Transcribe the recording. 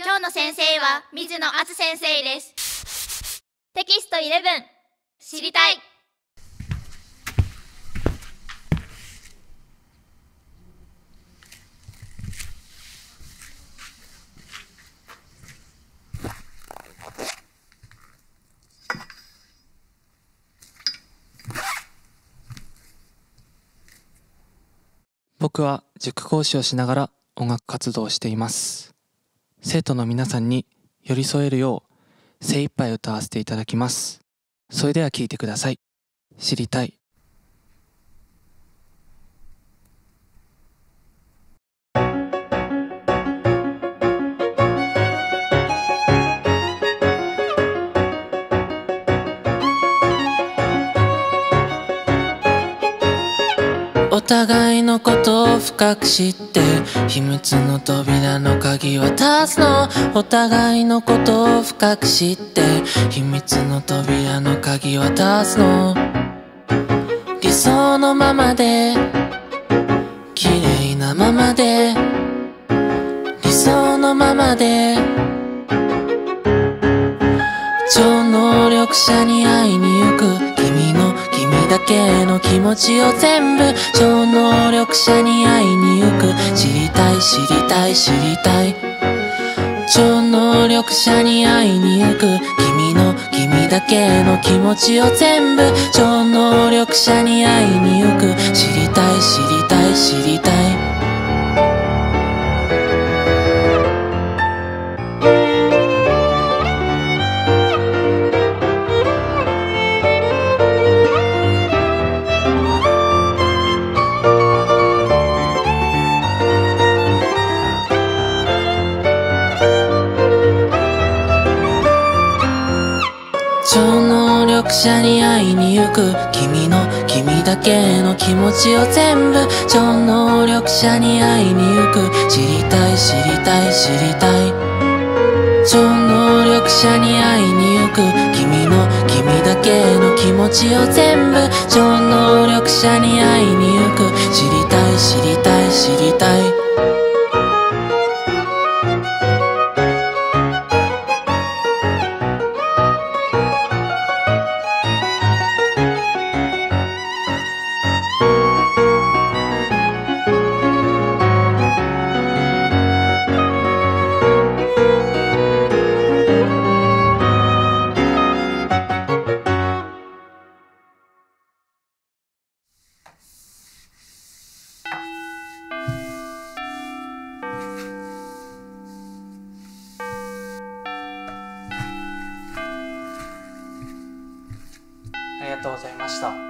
今日の先生は水野敦先生です。テキスト11知りたい。僕は塾講師をしながら音楽活動をしています。生徒の皆さんに寄り添えるよう精一杯歌わせていただきます。それでは聴いてください。知りたい。お互いを深く知って秘密の扉の鍵渡すの。お互いのことを深く知って秘密の扉の鍵渡すの。理想のままで綺麗なままで理想のままで超能力者に会いに行く君の君だけの気持ちを全部超能力者に会いに行く。知りたい知りたい知りたい。超能力者に会いに行く。君の君だけの気持ちを全部超能力者に会いに行く。知りたい知りたい知りたい。能力者に会いに行く君の君だけの気持ちを全部超能力者に会いに行く知りたい知りたい知りたい。超能力者に会いに行く。君の君だけの気持ちを全部。超能力者に会いに行く。知りたい知りたい。とうございました。